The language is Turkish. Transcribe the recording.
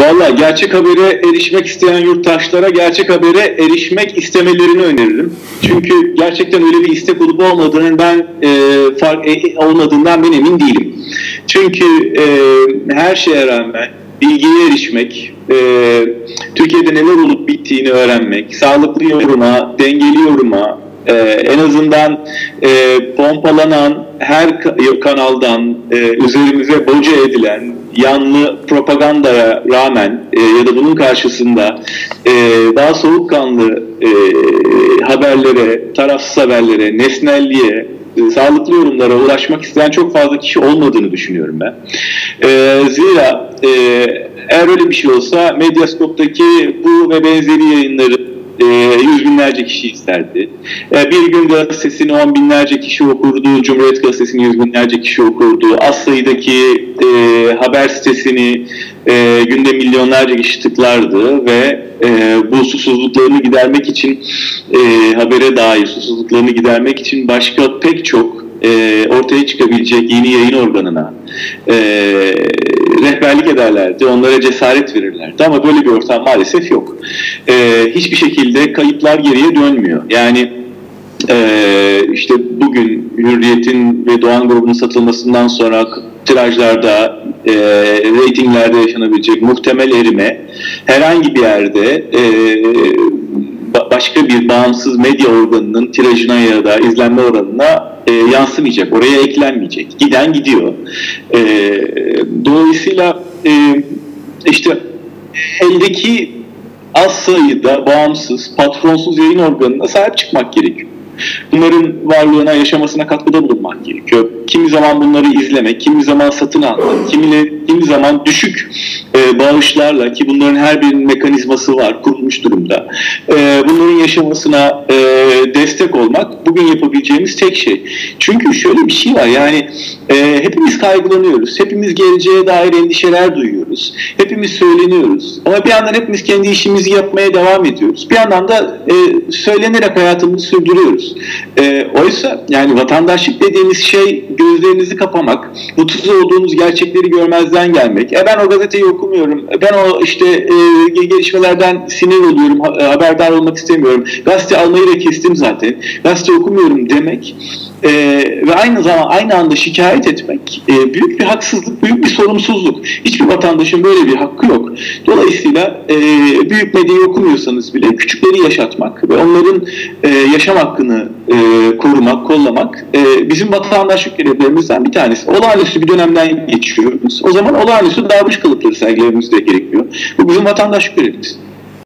Valla gerçek habere erişmek isteyen yurttaşlara gerçek habere erişmek istemelerini öneririm. Çünkü gerçekten öyle bir istek olup olmadığının ben e, fark e, olmadığından ben emin değilim. Çünkü e, her şeye rağmen bilgiye erişmek, e, Türkiye'de neler olup bittiğini öğrenmek, sağlıklı yoruma, dengeli yoruma, e, en azından e, pompalanan her kanaldan e, üzerimize boca edilen yanlı propagandaya rağmen e, ya da bunun karşısında e, daha soğukkanlı e, haberlere, tarafsız haberlere, nesnelliğe, e, sağlıklı yorumlara ulaşmak isteyen çok fazla kişi olmadığını düşünüyorum ben. E, zira e, eğer öyle bir şey olsa Medyascope'daki bu ve benzeri yayınları e, yüz binlerce kişi isterdi. E, bir gün gazetesini on binlerce kişi okurdu, Cumhuriyet Gazetesi'ni yüz binlerce kişi okurdu. Az sayıdaki e, haber sitesini e, günde milyonlarca kişi tıklardı ve bu susuzluklarını gidermek için habere dair susuzluklarını gidermek için başka pek çok e, ortaya çıkabilecek yeni yayın organına e, rehberlik ederlerdi, onlara cesaret verirlerdi ama böyle bir ortam maalesef yok. E, hiçbir şekilde kayıplar geriye dönmüyor. Yani e, işte bugün Hürriyet'in ve Doğan grubunun satılmasından sonra tirajlarda, e, reytinglerde yaşanabilecek muhtemel erime herhangi bir yerde e, başka bir bağımsız medya organının tirajına ya da izlenme oranına e, yansımayacak, oraya eklenmeyecek. Giden gidiyor. E, dolayısıyla e, işte eldeki az sayıda bağımsız, patronsuz yayın organına sahip çıkmak gerekiyor. Bunların varlığına, yaşamasına katkıda bulunmak gerekiyor. Kimi zaman bunları izlemek, kimi zaman satın almak, kimi, kimi zaman düşük e, bağışlarla ki bunların her birinin mekanizması var, kurulmuş durumda. E, bunların yaşamasına e, destek olmak bugün yapabileceğimiz tek şey. Çünkü şöyle bir şey var yani e, hepimiz kaygılanıyoruz, hepimiz geleceğe dair endişeler duyuyoruz, hepimiz söyleniyoruz. Ama bir yandan hepimiz kendi işimizi yapmaya devam ediyoruz. Bir yandan da e, söylenerek hayatımızı sürdürüyoruz. E, oysa yani vatandaşlık dediğimiz şey gözlerinizi kapamak, mutsuz olduğunuz gerçekleri görmezden gelmek. E ben o gazeteyi okumuyorum, e, ben o işte e, gelişmelerden sinir oluyorum, ha, haberdar olmak istemiyorum. Gazete almayı da kestim zaten. Gazete okumuyorum demek e, ve aynı zaman aynı anda şikayet etmek e, büyük bir haksızlık, büyük bir sorumsuzluk. Hiçbir vatandaşın böyle bir hakkı yok. Dolayısıyla e, büyük medyayı okumuyorsanız bile küçükleri yaşatmak ve onların e, yaşam hakkını e, korumak, kollamak e, bizim vatandaşlık görevlerimizden bir tanesi. Olağanüstü bir dönemden geçiyoruz. O zaman olağanüstü davranış kalıpları sergilememiz de gerekiyor. Bu bizim vatandaşlık görevimiz.